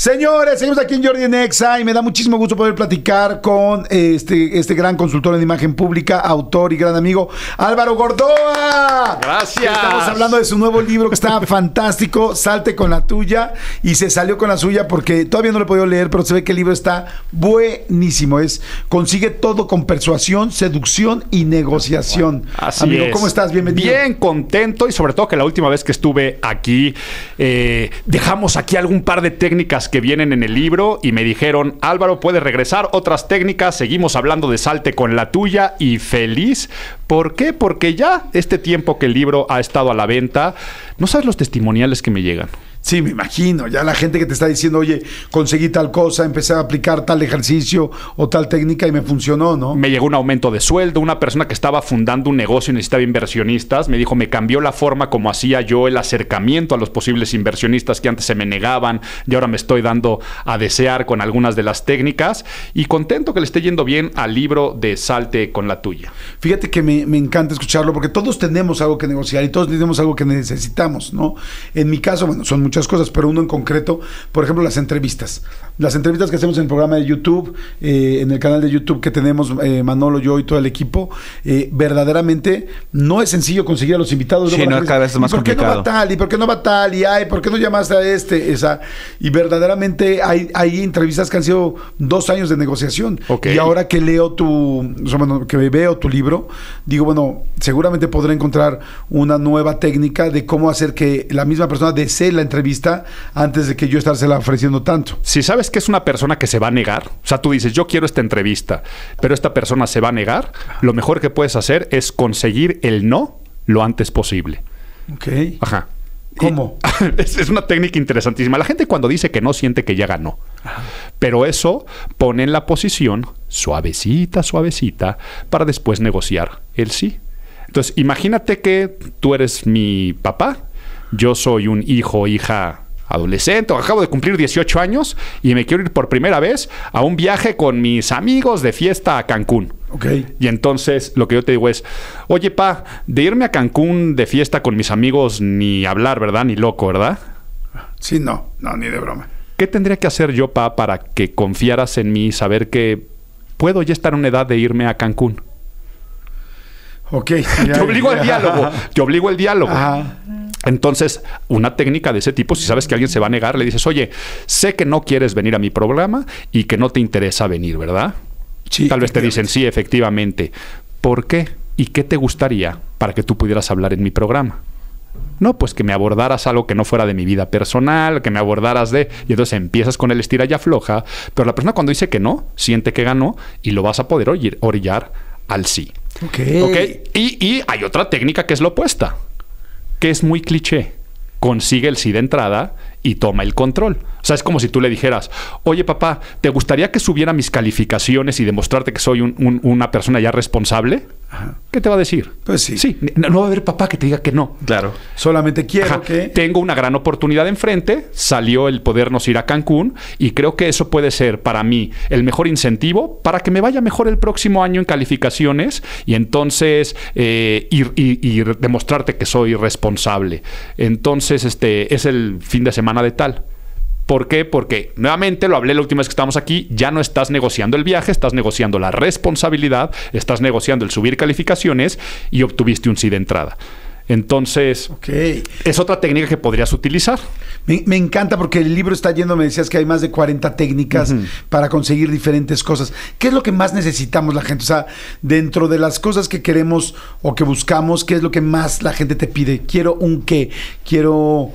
Señores, seguimos aquí en Jordi Nexa y me da muchísimo gusto poder platicar con este, este gran consultor en imagen pública, autor y gran amigo, Álvaro Gordoa. Gracias. Estamos hablando de su nuevo libro que está fantástico, Salte con la tuya, y se salió con la suya porque todavía no lo he podido leer, pero se ve que el libro está buenísimo. Es Consigue todo con persuasión, seducción y negociación. Así amigo, es. ¿cómo estás? Bienvenido. Bien contento y sobre todo que la última vez que estuve aquí, eh, dejamos aquí algún par de técnicas que vienen en el libro y me dijeron, Álvaro, puedes regresar, otras técnicas, seguimos hablando de salte con la tuya y feliz. ¿Por qué? Porque ya este tiempo que el libro ha estado a la venta, no sabes los testimoniales que me llegan. Sí, me imagino. Ya la gente que te está diciendo, oye, conseguí tal cosa, empecé a aplicar tal ejercicio o tal técnica y me funcionó, ¿no? Me llegó un aumento de sueldo, una persona que estaba fundando un negocio y necesitaba inversionistas, me dijo, me cambió la forma como hacía yo el acercamiento a los posibles inversionistas que antes se me negaban y ahora me estoy dando a desear con algunas de las técnicas y contento que le esté yendo bien al libro de Salte con la tuya. Fíjate que me, me encanta escucharlo porque todos tenemos algo que negociar y todos tenemos algo que necesitamos, ¿no? En mi caso, bueno, son muchas cosas, pero uno en concreto, por ejemplo, las entrevistas. Las entrevistas que hacemos en el programa de YouTube, eh, en el canal de YouTube que tenemos eh, Manolo, yo y todo el equipo, eh, verdaderamente no es sencillo conseguir a los invitados. Sí, no, cada vez es más ¿Y por qué no va complicado. tal? ¿Y por qué no va tal? Y ay, ¿por qué no llamaste a este? Esa. Y verdaderamente hay, hay entrevistas que han sido dos años de negociación. Ok. Y ahora que leo tu, o sea, bueno, que veo tu libro, digo, bueno, seguramente podré encontrar una nueva técnica de cómo hacer que la misma persona desee la entrevista antes de que yo estársela ofreciendo tanto. Si sabes que es una persona que se va a negar, o sea, tú dices, yo quiero esta entrevista, pero esta persona se va a negar, lo mejor que puedes hacer es conseguir el no lo antes posible. Ok. Ajá. ¿Cómo? Es una técnica interesantísima. La gente cuando dice que no siente que ya ganó. Pero eso pone en la posición suavecita, suavecita, para después negociar el sí. Entonces, imagínate que tú eres mi papá, yo soy un hijo hija adolescente, o acabo de cumplir 18 años y me quiero ir por primera vez a un viaje con mis amigos de fiesta a Cancún. Ok. Y entonces lo que yo te digo es, oye, pa, de irme a Cancún de fiesta con mis amigos, ni hablar, ¿verdad? Ni loco, ¿verdad? Sí, no, no, ni de broma. ¿Qué tendría que hacer yo, pa, para que confiaras en mí y saber que puedo ya estar en una edad de irme a Cancún? Ok. Te obligo al diálogo, te obligo al diálogo. Ajá. Entonces, una técnica de ese tipo, si sabes que alguien se va a negar, le dices, oye, sé que no quieres venir a mi programa y que no te interesa venir, ¿verdad? Sí, Tal vez te dicen, sí, efectivamente. ¿Por qué? ¿Y qué te gustaría para que tú pudieras hablar en mi programa? No, pues que me abordaras algo que no fuera de mi vida personal, que me abordaras de... Y entonces empiezas con el estira y afloja, pero la persona cuando dice que no, siente que ganó y lo vas a poder oír- orillar al sí. Ok. ¿Ok? Y, y hay otra técnica que es la opuesta, que es muy cliché. Consigue el sí de entrada y toma el control. O sea, es como si tú le dijeras, oye papá, ¿te gustaría que subiera mis calificaciones y demostrarte que soy un- un- una persona ya responsable? ¿Qué te va a decir? Pues sí. Sí, no, no va a haber papá que te diga que no. Claro. Solamente quiero Ajá, que. Tengo una gran oportunidad enfrente, salió el podernos ir a Cancún y creo que eso puede ser para mí el mejor incentivo para que me vaya mejor el próximo año en calificaciones y entonces eh, ir, y- y demostrarte que soy responsable. Entonces, este es el fin de semana de tal. ¿Por qué? Porque nuevamente lo hablé la última vez que estábamos aquí, ya no estás negociando el viaje, estás negociando la responsabilidad, estás negociando el subir calificaciones y obtuviste un sí de entrada. Entonces, es otra técnica que podrías utilizar. Me, me encanta porque el libro está lleno, me decías que hay más de 40 técnicas para conseguir diferentes cosas. ¿Qué es lo que más necesitamos la gente? O sea, dentro de las cosas que queremos o que buscamos, ¿qué es lo que más la gente te pide? Quiero un qué, quiero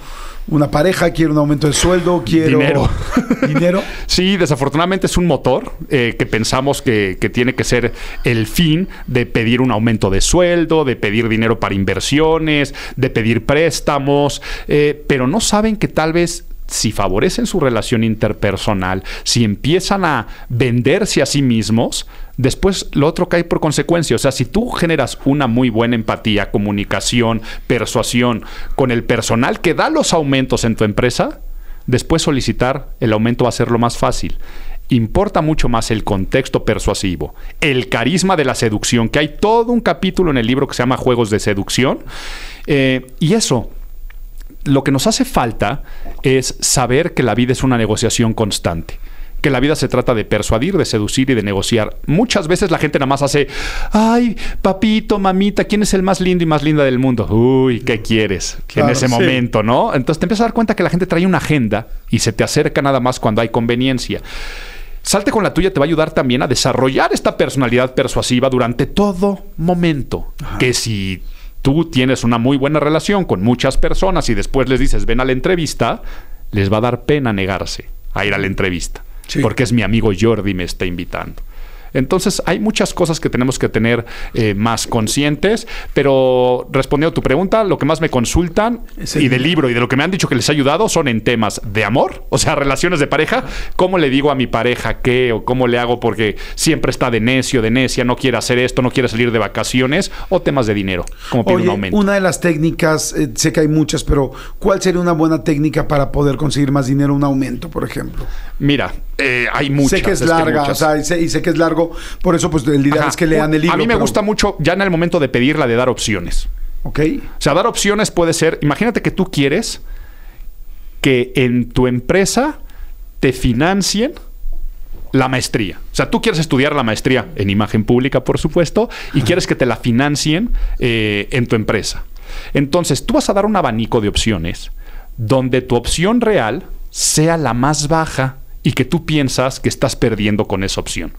una pareja, quiero un aumento de sueldo, quiero Dinero. dinero. Sí, desafortunadamente es un motor eh, que pensamos que, que tiene que ser el fin de pedir un aumento de sueldo, de pedir dinero para inversiones, de pedir préstamos, eh, pero no saben que tal vez si favorecen su relación interpersonal, si empiezan a venderse a sí mismos, después lo otro cae por consecuencia. O sea, si tú generas una muy buena empatía, comunicación, persuasión con el personal que da los aumentos en tu empresa, después solicitar el aumento va a ser lo más fácil. Importa mucho más el contexto persuasivo, el carisma de la seducción, que hay todo un capítulo en el libro que se llama Juegos de Seducción. Eh, y eso, lo que nos hace falta es saber que la vida es una negociación constante que la vida se trata de persuadir, de seducir y de negociar. Muchas veces la gente nada más hace, ay, papito, mamita, ¿quién es el más lindo y más linda del mundo? Uy, ¿qué quieres? en ese momento, ¿no? Entonces te empiezas a dar cuenta que la gente trae una agenda y se te acerca nada más cuando hay conveniencia. Salte con la tuya te va a ayudar también a desarrollar esta personalidad persuasiva durante todo momento. Que si tú tienes una muy buena relación con muchas personas y después les dices ven a la entrevista, les va a dar pena negarse a ir a la entrevista porque es mi amigo Jordi me está invitando. Entonces hay muchas cosas que tenemos que tener eh, más conscientes, pero respondiendo a tu pregunta, lo que más me consultan y del libro y de lo que me han dicho que les ha ayudado son en temas de amor, o sea, relaciones de pareja, cómo le digo a mi pareja qué o cómo le hago porque siempre está de necio, de necia, no quiere hacer esto, no quiere salir de vacaciones, o temas de dinero, como pedir un aumento. Una de las técnicas, eh, sé que hay muchas, pero ¿cuál sería una buena técnica para poder conseguir más dinero, un aumento, por ejemplo? Mira, eh, hay muchas. Sé que es, larga, o sea, y sé, que es largo, por eso pues el ideal es que lean el libro. A mí me gusta mucho ya en el momento de pedirla de dar opciones. Ok. O sea, dar opciones puede ser, imagínate que tú quieres que en tu empresa te financien la maestría. O sea, tú quieres estudiar la maestría en imagen pública, por supuesto, y quieres que te la financien eh, en tu empresa. Entonces, tú vas a dar un abanico de opciones donde tu opción real sea la más baja y que tú piensas que estás perdiendo con esa opción.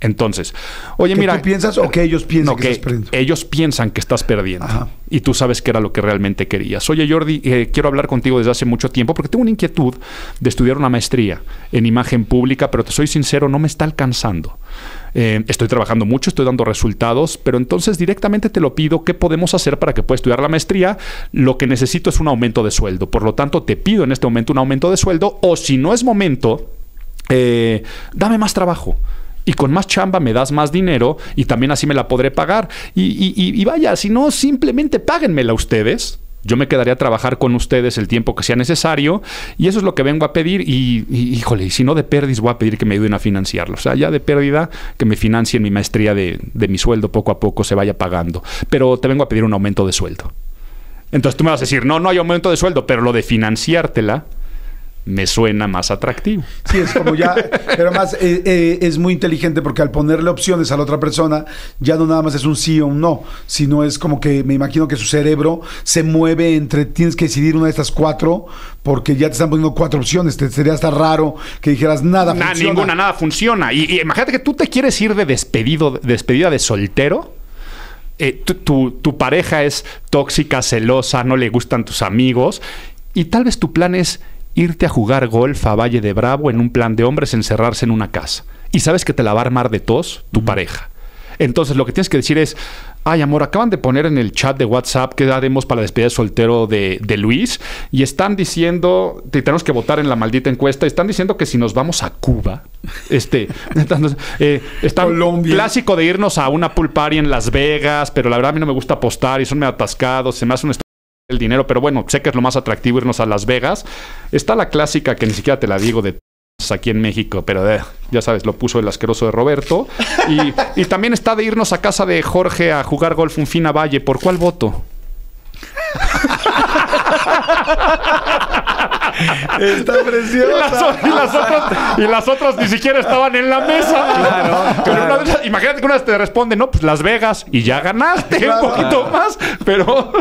Entonces, oye, mira. ¿Tú piensas o que ellos piensan que, estás perdiendo? Ellos piensan que estás perdiendo. Y tú sabes que era lo que realmente querías. Oye, Jordi, eh, quiero hablar contigo desde hace mucho tiempo porque tengo una inquietud de estudiar una maestría en imagen pública, pero te soy sincero, no me está alcanzando. Eh, estoy trabajando mucho, estoy dando resultados, pero entonces directamente te lo pido, ¿qué podemos hacer para que puedas estudiar la maestría? Lo que necesito es un aumento de sueldo. Por lo tanto, te pido en este momento un aumento de sueldo o si no es momento, eh, dame más trabajo y con más chamba me das más dinero y también así me la podré pagar. Y, vaya, si no, simplemente páguenmela ustedes. Yo me quedaría a trabajar con ustedes el tiempo que sea necesario y eso es lo que vengo a pedir y, híjole, y si no de pérdida voy a pedir que me ayuden a financiarlo. O sea, ya de pérdida que me financien mi maestría de, de mi sueldo poco a poco se vaya pagando. Pero te vengo a pedir un aumento de sueldo. Entonces tú me vas a decir, no, no hay aumento de sueldo, pero lo de financiártela me suena más atractivo. Sí, es como ya, pero más eh, eh, es muy inteligente porque al ponerle opciones a la otra persona, ya no nada más es un sí o un no, sino es como que me imagino que su cerebro se mueve entre, tienes que decidir una de estas cuatro, porque ya te están poniendo cuatro opciones, te sería hasta raro que dijeras nada funciona. Ninguna, nada funciona. Y, imagínate que tú te quieres ir de despedido, despedida de soltero. Eh, tu, tu pareja es tóxica, celosa, no le gustan tus amigos. Y tal vez tu plan es irte a jugar golf a Valle de Bravo en un plan de hombres, encerrarse en una casa. Y sabes que te la va a armar de tos tu pareja. Entonces lo que tienes que decir es, ay amor, acaban de poner en el chat de WhatsApp que haremos para la despedida de soltero de, Luis y están diciendo, tenemos que votar en la maldita encuesta, están diciendo que si nos vamos a Cuba, este, eh, está clásico de irnos a una pool party en Las Vegas, pero la verdad a mí no me gusta apostar y son medio atascados, se me hace un el dinero, pero bueno, sé que es lo más atractivo irnos a Las Vegas. Está la clásica que ni siquiera te la digo de aquí en México, pero eh, ya sabes, lo puso el asqueroso de Roberto. Y, también está de irnos a casa de Jorge a jugar golf un fin a Valle. ¿Por cuál voto? Está preciosa. Y las, otras, y las, otras, ni siquiera estaban en la mesa. Claro, imagínate que una vez te responde, no, pues Las Vegas y ya ganaste un poquito más. Pero.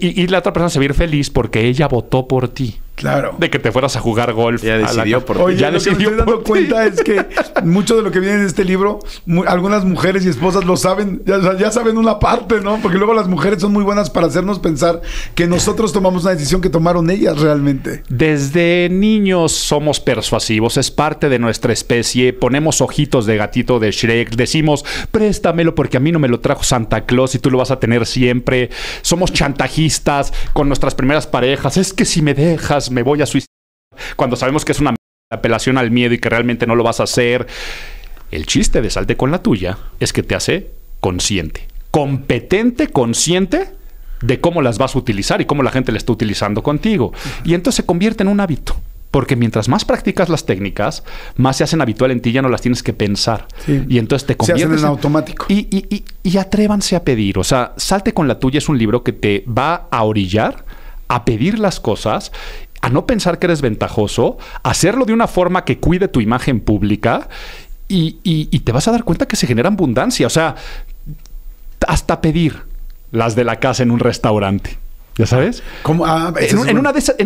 Y, y, la otra persona se va a ir feliz porque ella votó por ti. Claro. De que te fueras a jugar golf. Ya decidió por Oye, ya lo que me estoy dando cuenta es que mucho de lo que viene en este libro, algunas mujeres y esposas lo saben, ya, ya, saben una parte, ¿no? Porque luego las mujeres son muy buenas para hacernos pensar que nosotros tomamos una decisión que tomaron ellas realmente. Desde niños somos persuasivos, es parte de nuestra especie. Ponemos ojitos de gatito de Shrek, decimos, préstamelo porque a mí no me lo trajo Santa Claus y tú lo vas a tener siempre. Somos chantajistas con nuestras primeras parejas. Es que si me dejas, me voy a suicidar, cuando sabemos que es una apelación al miedo y que realmente no lo vas a hacer. El chiste de salte con la tuya es que te hace consciente, competente, consciente de cómo las vas a utilizar y cómo la gente le está utilizando contigo. Y entonces se convierte en un hábito. Porque mientras más practicas las técnicas, más se hacen habitual en ti, ya no las tienes que pensar. Y entonces te conviertes. en automático. Y, y, y, y atrévanse a pedir. O sea, Salte con la tuya es un libro que te va a orillar a pedir las cosas a no pensar que eres ventajoso, hacerlo de una forma que cuide tu imagen pública y, te vas a dar cuenta que se genera abundancia. O sea, hasta pedir las de la casa en un restaurante. ¿Ya sabes? ¿Cómo? Ah, en, una de esas,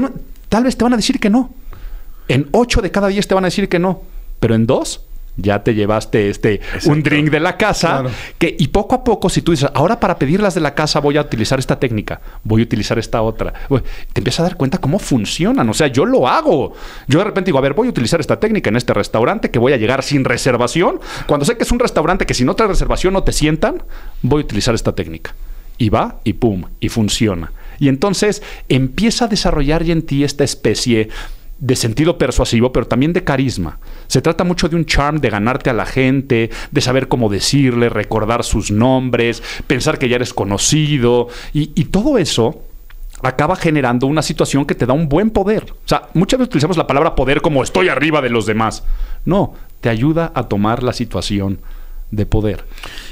tal vez te van a decir que no. En ocho de cada diez te van a decir que no. Pero en dos ya te llevaste este un drink de la casa que y poco a poco si tú dices ahora para pedirlas de la casa voy a utilizar esta técnica voy a utilizar esta otra te empiezas a dar cuenta cómo funcionan o sea yo lo hago. Yo de repente digo a ver voy a utilizar esta técnica en este restaurante que voy a llegar sin reservación. Cuando sé que es un restaurante que si no trae reservación no te sientan voy a utilizar esta técnica y va y pum y funciona. Y entonces empieza a desarrollar en ti esta especie de sentido persuasivo, pero también de carisma. Se trata mucho de un charm, de ganarte a la gente, de saber cómo decirle, recordar sus nombres, pensar que ya eres conocido, y, todo eso acaba generando una situación que te da un buen poder. O sea, muchas veces utilizamos la palabra poder como estoy arriba de los demás. No, te ayuda a tomar la situación de poder.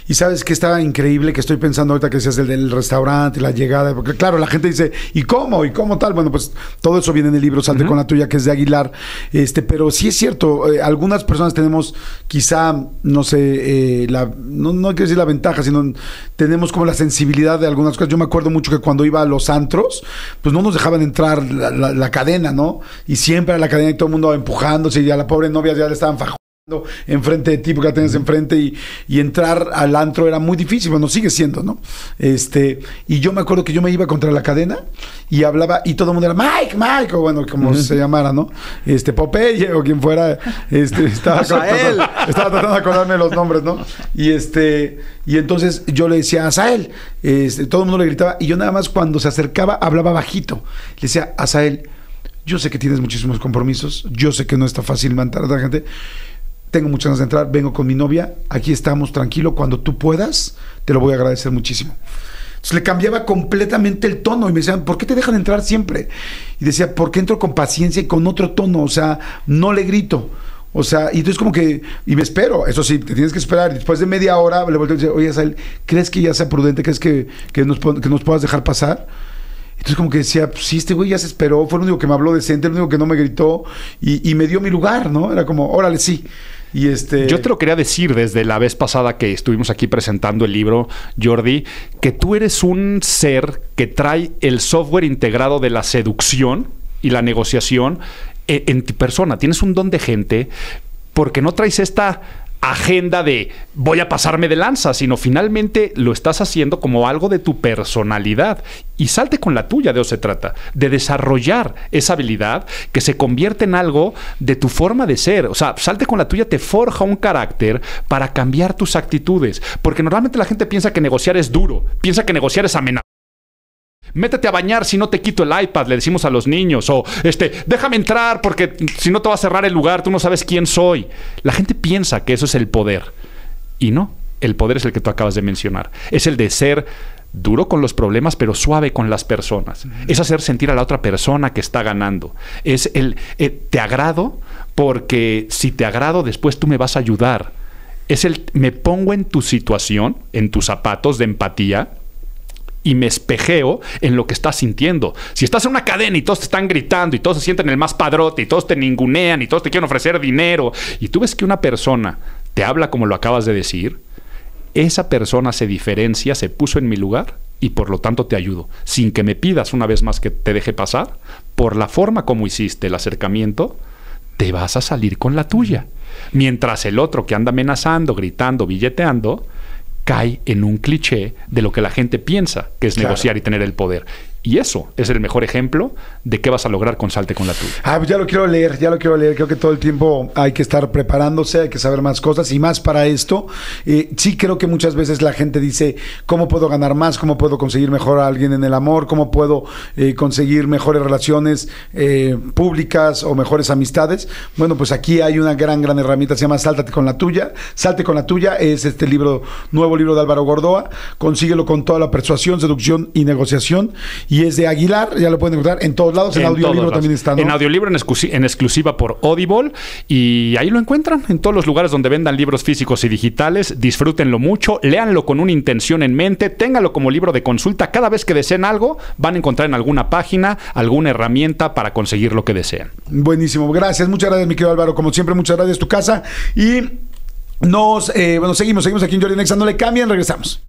Y sabes que estaba increíble que estoy pensando ahorita que seas el del restaurante, la llegada, porque claro, la gente dice, ¿y cómo? ¿Y cómo tal? Bueno, pues todo eso viene en el libro Salte con la tuya, que es de Aguilar. Este, pero sí es cierto, eh, algunas personas tenemos quizá, no sé, eh, la, no, no quiero decir la ventaja, sino tenemos como la sensibilidad de algunas cosas. Yo me acuerdo mucho que cuando iba a los antros, pues no nos dejaban entrar la, cadena, ¿no? Y siempre a la cadena y todo el mundo empujándose y a la pobre novia ya le estaban fajando enfrente de ti porque la tenías enfrente y, y, entrar al antro era muy difícil, bueno, sigue siendo, ¿no? Este, y yo me acuerdo que yo me iba contra la cadena y hablaba y todo el mundo era Mike, Mike, o bueno, como se llamara, ¿no? Este, Popeye o quien fuera, este, estaba, tratando, estaba tratando de acordarme los nombres, ¿no? Y este, y entonces yo le decía a Sael, este, todo el mundo le gritaba y yo nada más cuando se acercaba hablaba bajito. Le decía a Sael, yo sé que tienes muchísimos compromisos, yo sé que no está fácil mantener a la gente tengo muchas ganas de entrar, vengo con mi novia, aquí estamos, tranquilo, cuando tú puedas, te lo voy a agradecer muchísimo. Entonces le cambiaba completamente el tono y me decían, ¿por qué te dejan entrar siempre? Y decía, porque entro con paciencia y con otro tono, o sea, no le grito. O sea, y entonces como que, y me espero, eso sí, te tienes que esperar. Después de media hora le vuelvo a decir, oye, Sal, ¿crees que ya sea prudente? ¿Crees que, que, nos, que nos puedas dejar pasar? Entonces como que decía, pues, sí, este güey ya se esperó, fue el único que me habló decente, el único que no me gritó y, y me dio mi lugar, ¿no? Era como, órale, sí. Este... Yo te lo quería decir desde la vez pasada que estuvimos aquí presentando el libro, Jordi, que tú eres un ser que trae el software integrado de la seducción y la negociación en, en tu persona. Tienes un don de gente porque no traes esta agenda de voy a pasarme de lanza, sino finalmente lo estás haciendo como algo de tu personalidad. Y salte con la tuya, de eso se trata, de desarrollar esa habilidad que se convierte en algo de tu forma de ser. O sea, salte con la tuya te forja un carácter para cambiar tus actitudes. Porque normalmente la gente piensa que negociar es duro, piensa que negociar es amenazar. Métete a bañar si no te quito el iPad, le decimos a los niños. O este, déjame entrar porque si no te va a cerrar el lugar, tú no sabes quién soy. La gente piensa que eso es el poder. Y no, el poder es el que tú acabas de mencionar. Es el de ser duro con los problemas, pero suave con las personas. Es hacer sentir a la otra persona que está ganando. Es el, eh, te agrado porque si te agrado, después tú me vas a ayudar. Es el me pongo en tu situación, en tus zapatos de empatía y me espejeo en lo que estás sintiendo. Si estás en una cadena y todos te están gritando y todos se sienten el más padrote y todos te ningunean y todos te quieren ofrecer dinero y tú ves que una persona te habla como lo acabas de decir, esa persona se diferencia, se puso en mi lugar y por lo tanto te ayudo. Sin que me pidas una vez más que te deje pasar, por la forma como hiciste el acercamiento, te vas a salir con la tuya. Mientras el otro que anda amenazando, gritando, billeteando, cae en un cliché de lo que la gente piensa que es negociar y tener el poder. Y eso es el mejor ejemplo de qué vas a lograr con Salte con la tuya. Ah, pues ya lo quiero leer, ya lo quiero leer. Creo que todo el tiempo hay que estar preparándose, hay que saber más cosas y más para esto. Eh, sí creo que muchas veces la gente dice, ¿cómo puedo ganar más? ¿Cómo puedo conseguir mejor a alguien en el amor? ¿Cómo puedo eh, conseguir mejores relaciones eh, públicas o mejores amistades? Bueno, pues aquí hay una gran, gran herramienta, se llama Sáltate con la tuya. Salte con la tuya es este libro, nuevo libro de Álvaro Gordoa. Consíguelo con toda la persuasión, seducción y negociación y es de Aguilar, ya lo pueden encontrar en todos lados, en, audiolibro también está. En audiolibro en, en, exclusiva por Audible y ahí lo encuentran en todos los lugares donde vendan libros físicos y digitales. Disfrútenlo mucho, léanlo con una intención en mente, ténganlo como libro de consulta. Cada vez que deseen algo, van a encontrar en alguna página alguna herramienta para conseguir lo que desean. Buenísimo, gracias, muchas gracias, mi querido Álvaro. Como siempre, muchas gracias tu casa y nos, eh, bueno, seguimos, seguimos aquí en Jordi Nexa, no le cambien, regresamos.